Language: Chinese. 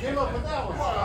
came up with that one.